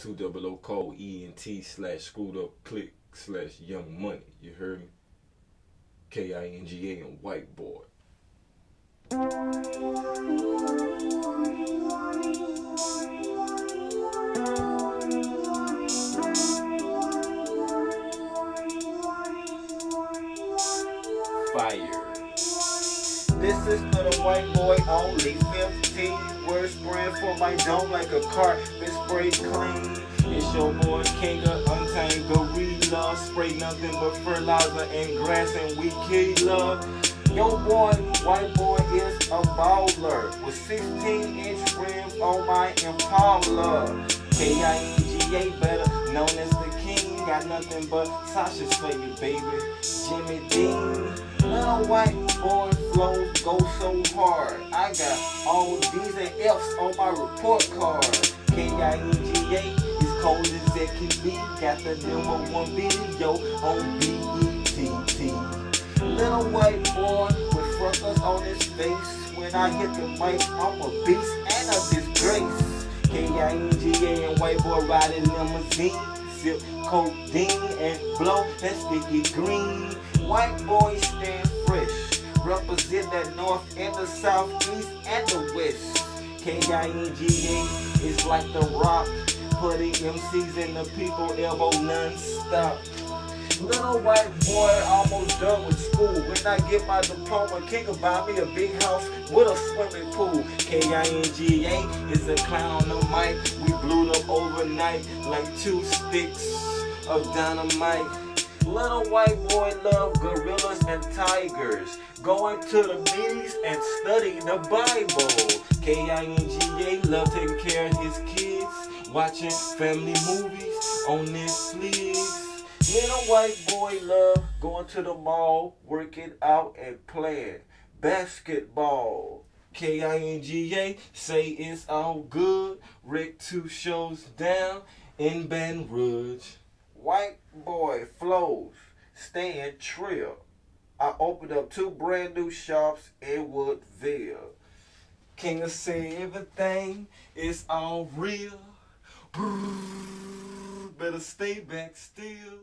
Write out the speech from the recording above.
two double O code E N T slash screwed up click slash young money. You heard me? K I N G A and white boy. Fire. This is for the white boy only 15 words spread for my dome like a carpet spray clean. It's your boy King of Untamed Gorilla. Spray nothing but fertilizer and grass and we kill Your boy, white boy, is a baller with 16 inch rims on my Impala. K-I-N-G-A, better known as the King. Got nothing but Sasha's for you, baby. Jimmy Dean. Little white boy flows go so hard. I got all D's and F's on my report card. K-I-N-G-A is cold as it can be. Got the number one video on B-E-T-T. Little white boy with freckles on his face. When I hit the mic, I'm a beast and a disgrace. K-I-N-G-A and white boy riding limousine. Sip codeine and blow that sticky green. White boy stand fresh. Represent that north and the south, east and the west. K-I-N-G-A is like the rock. Putting MCs in the people elbow non-stop. Little white boy almost done with school. When I get my diploma, King will buy me a big house with a swimming pool. K-I-N-G-A is a clown on the mic. We blew up overnight like two sticks of dynamite. Little white boy love and tigers. Going to the meetings and studying the Bible. K-I-N-G-A love taking care of his kids. Watching family movies on Netflix. Little white boy love going to the mall, working out and playing basketball. K-I-N-G-A say it's all good. Rick two shows down in Baton Rouge. White boy flows, staying trill. I opened up two brand new shops in Woodville. King of say everything is all real. Brrr, better stay back still.